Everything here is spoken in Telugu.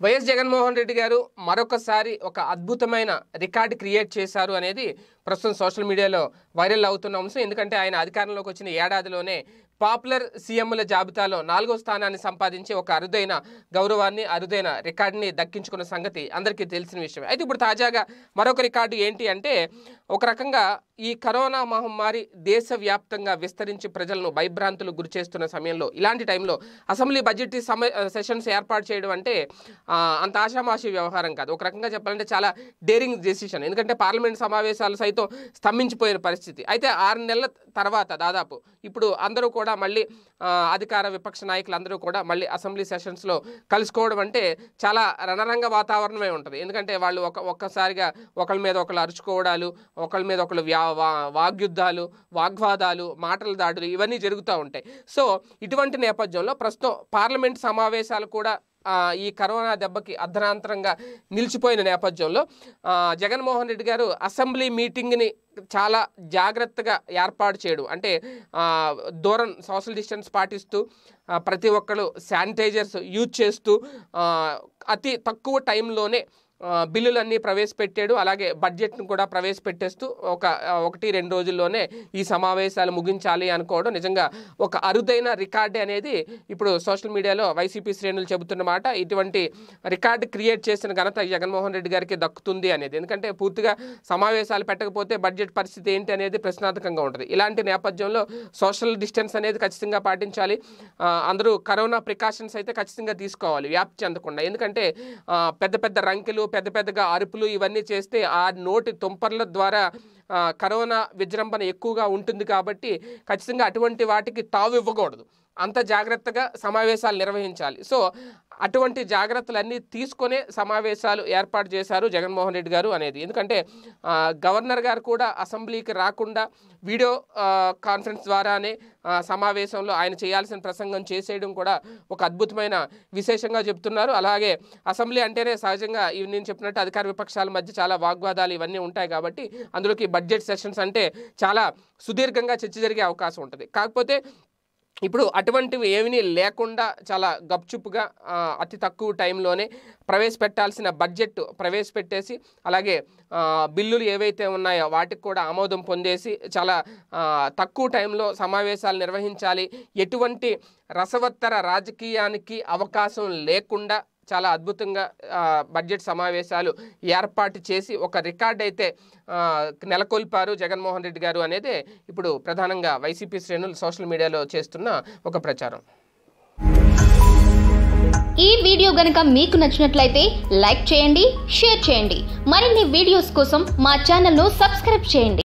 వైఎస్ జగన్మోహన్ రెడ్డి గారు మరొకసారి ఒక అద్భుతమైన రికార్డ్ క్రియేట్ చేశారు అనేది ప్రస్తుతం సోషల్ మీడియాలో వైరల్ అవుతున్న అంశం. ఎందుకంటే ఆయన అధికారంలోకి వచ్చిన ఏడాదిలోనే పాపులర్ సీఎంల జాబితాలో నాలుగో స్థానాన్ని సంపాదించి ఒక అరుదైన గౌరవాన్ని అరుదైన రికార్డుని దక్కించుకున్న సంగతి అందరికీ తెలిసిన విషయం అయితే ఇప్పుడు తాజాగా మరొక రికార్డు ఏంటి అంటే ఒక రకంగా ఈ కరోనా మహమ్మారి దేశవ్యాప్తంగా విస్తరించి ప్రజలను భయభ్రాంతులు గురి చేస్తున్న సమయంలో ఇలాంటి టైంలో అసెంబ్లీ బడ్జెట్ సమ సెషన్స్ ఏర్పాటు చేయడం అంటే అంత ఆషామాషి వ్యవహారం కాదు. ఒక రకంగా చెప్పాలంటే చాలా డేరింగ్ డెసిషన్. ఎందుకంటే పార్లమెంట్ సమావేశాలు సైతం స్తంభించిపోయిన పరిస్థితి. అయితే ఆరు నెలల తర్వాత దాదాపు ఇప్పుడు అందరూ కూడా మళ్ళీ అధికార విపక్ష నాయకులు అందరూ కూడా మళ్ళీ అసెంబ్లీ సెషన్స్లో కలుసుకోవడం అంటే చాలా రణరంగ వాతావరణమే ఉంటుంది. ఎందుకంటే వాళ్ళు ఒక ఒక్కసారిగా ఒకళ్ళ మీద ఒకళ్ళు అరుచుకోవడాలు ఒకళ్ళ మీద ఒకళ్ళు వ్యా వా- వాగ్యుద్ధాలు వాగ్వాదాలు మాటల దాడులు ఇవన్నీ జరుగుతూ ఉంటాయి. సో ఇటువంటి నేపథ్యంలో ప్రస్తుతం పార్లమెంట్ సమావేశాలు కూడా ఈ కరోనా దెబ్బకి అర్ధనాంతరంగా నిలిచిపోయిన నేపథ్యంలో జగన్మోహన్ రెడ్డి గారు అసెంబ్లీ మీటింగ్ని చాలా జాగ్రత్తగా ఏర్పాటు చేయడం. అంటే దూరం సోషల్ డిస్టెన్స్ పాటిస్తూ ప్రతి ఒక్కరు శానిటైజర్స్ యూజ్ చేస్తూ అతి తక్కువ టైంలోనే బిల్లులన్నీ ప్రవేశపెట్టాడు. అలాగే బడ్జెట్ను కూడా ప్రవేశపెట్టేస్తూ ఒక ఒకటి రెండు రోజుల్లోనే ఈ సమావేశాలు ముగించాలి అనుకోవడం నిజంగా ఒక అరుదైన రికార్డే అనేది ఇప్పుడు సోషల్ మీడియాలో వైసీపీ శ్రేణులు చెబుతున్నమాట ఇటువంటి రికార్డు క్రియేట్ చేసిన ఘనత జగన్మోహన్ రెడ్డి గారికి దక్కుతుంది అనేది. ఎందుకంటే పూర్తిగా సమావేశాలు పెట్టకపోతే బడ్జెట్ పరిస్థితి ఏంటి అనేది ప్రశ్నార్థకంగా ఉంటుంది. ఇలాంటి నేపథ్యంలో సోషల్ డిస్టెన్స్ అనేది ఖచ్చితంగా పాటించాలి. అందరూ కరోనా ప్రికాషన్స్ అయితే ఖచ్చితంగా తీసుకోవాలి వ్యాప్తి చెందకుండా. ఎందుకంటే పెద్ద పెద్ద రంకెలు పెద్ద పెద్దగా అరుపులు ఇవన్నీ చేస్తే ఆ నోటి తుంపర్ల ద్వారా కరోనా విజృంభణ ఎక్కువగా ఉంటుంది కాబట్టి ఖచ్చితంగా అటువంటి వాటికి తావు ఇవ్వకూడదు అంత జాగ్రత్తగా సమావేశాలు నిర్వహించాలి. సో అటువంటి జాగ్రత్తలన్నీ తీసుకొనే సమావేశాలు ఏర్పాటు చేశారు జగన్మోహన్ రెడ్డి గారు అనేది. ఎందుకంటే గవర్నర్ గారు కూడా అసెంబ్లీకి రాకుండా వీడియో కాన్ఫరెన్స్ ద్వారానే సమావేశంలో ఆయన చేయాల్సిన ప్రసంగం చేసేయడం కూడా ఒక అద్భుతమైన విశేషంగా చెప్తున్నారు. అలాగే అసెంబ్లీ అంటేనే సహజంగా ఇవి నేను చెప్పినట్టు అధికార విపక్షాల మధ్య చాలా వాగ్వాదాలు ఇవన్నీ ఉంటాయి కాబట్టి అందులోకి బడ్జెట్ సెషన్స్ అంటే చాలా సుదీర్ఘంగా చర్చ జరిగే అవకాశం ఉంటుంది. కాకపోతే ఇప్పుడు అటువంటివి ఏమీ లేకుండా చాలా గప్చుప్గా అతి తక్కువ టైంలోనే ప్రవేశపెట్టాల్సిన బడ్జెట్ ప్రవేశపెట్టేసి అలాగే బిల్లులు ఏవైతే ఉన్నాయో వాటికి కూడా ఆమోదం పొందేసి చాలా తక్కువ టైంలో సమావేశాలు నిర్వహించాలి. ఎటువంటి రసవత్తర రాజకీయానికి అవకాశం లేకుండా చాలా అద్భుతంగా బడ్జెట్ సమావేశాలు ఏర్పాటు చేసి ఒక రికార్డ్ అయితే నెలకొల్పారు జగన్మోహన్ రెడ్డి గారు అనేది ఇప్పుడు ప్రధానంగా వైసీపీ శ్రేణులు సోషల్ మీడియాలో చేస్తున్న ఒక ప్రచారం. ఈ వీడియో గనుక మీకు నచ్చినట్లయితే లైక్ చేయండి షేర్ చేయండి. మరిన్ని వీడియోస్ కోసం మా ఛానల్ను సబ్స్క్రైబ్ చేయండి.